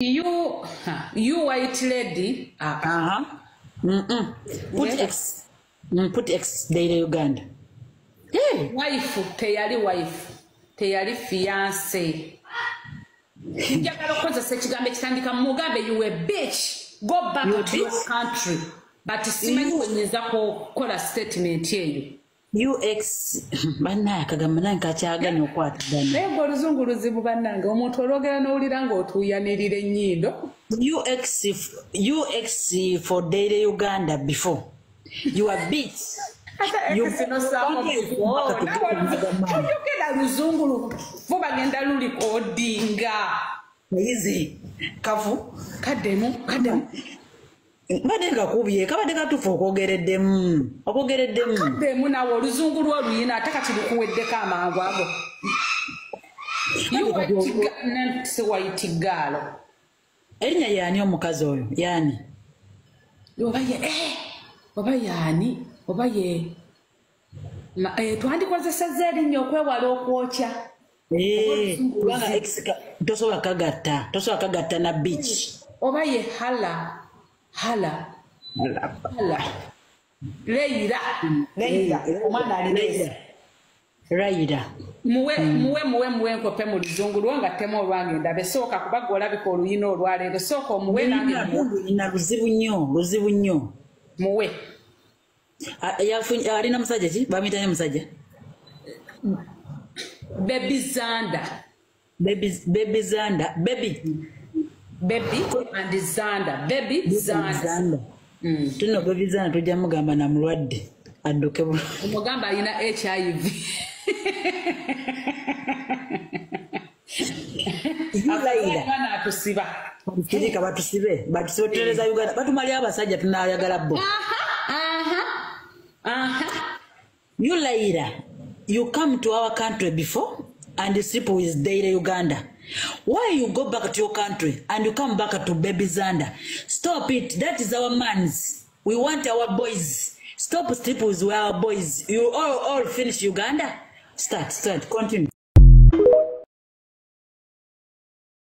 You, you white lady. Uh, Uh-huh. Mm-mm. Put Yeah. X. Mm, put X Daily Uganda. Hey. wife teyali wife teyali fiance njagala okukozesa ekigambo ekitandika mugambe you a bitch go back You to your bitch. country but simanyi You- kwenyeza kukola statement eyo UX. Banaye akagamba naye nkakyaganya okwatagana. naye gwe oluzungu luzibu bannange omuntu olwogera n'owulira ng'otuuyanirira ennyindo UX UX for Daily Uganda before. You are beat. Toyogera luzungu luvo bagenda lulikodinga Easy. Kafu. kaddemu kaddemu Mbadde ngakubye kabadde katufu okwogereddemu. Okwogereddemu. kaddemu nawe oluzungu lwoluyina ate kati lukuweddeko amangu ago siwayitigaalo Erinnya yaani omukazi oyo? Yaani? oba ye eh, oba yaani oba ye eh, twandikozesezza erinnya okwewala okwokya Eh, kubanga tosobola kagatta. Tosobola kagatta na beach. oba ye hala hala. Hala. Leira leira omwana alina Raira. muwe muwe muwe muwe nkope mu luzungu lwo nga ttemu olwange ndaba esooka kubagga olabika oluyina olwaleero. Sooka omuwe. Nina luzibu nnyo, luzibu nnyo. muwe. Alina musajja ki? Bamuyita ne musajja? bebi zanda. Baby baby Zanda, baby bebi and zanda bebi zanda. Zanda. Tuno baby Zanda tujja mugamba na mulwadde adduke omugamba alina hiv atusiba. Kirika batusibe, batusibe tutereza Uganda. Batumali abasajja tunayagala bo. You Laira, you come to our country before and sleep with Daily Uganda. Why you go back to your country and you come back to Baby Zanda? Stop it. That is our mans. We want our boys. Stop sleep with our boys. You all, all finish Uganda? Start, start, continue.